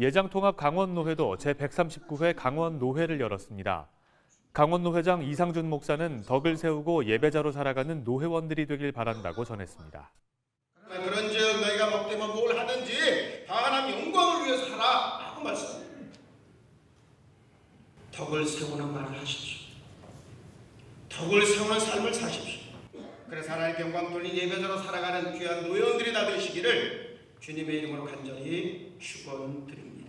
예장통합 강원노회도 제139회 강원노회를 열었습니다. 강원노회장 이상준 목사는 덕을 세우고 예배자로 살아가는 노회원들이 되길 바란다고 전했습니다. 그런즉 너희가 먹되면 뭘 하든지 다 하나님 영광을 위해서 하라 하고 말씀. 덕을 세우는 말을 하십시오. 덕을 세우는 삶을 사십시오. 그래서 하나님 영광 돌린 예배자로 살아가는 귀한 노예원들이 다 되시기를 주님의 이름으로 간절히 축원드립니다.